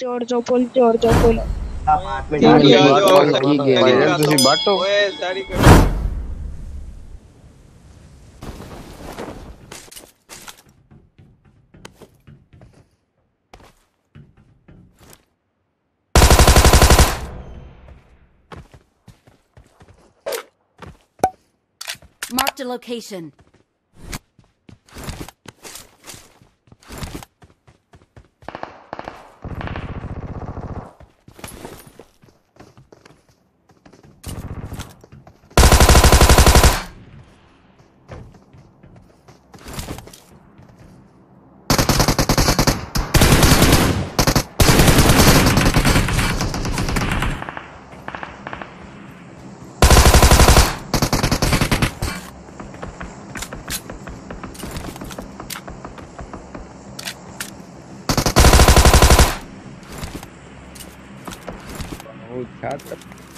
ਜੋਰਜੋ ਪੁਲ ਜੋਰਜੋ ਪੁਲ ਆਪ ਮਿੰਟ ਕੀ ਗੇਮ ਤੁਸੀਂ ਬਾਟੋ ਓਏ ਸਾਰੀ Marked a location.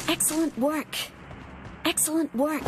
Excellent work. Excellent work.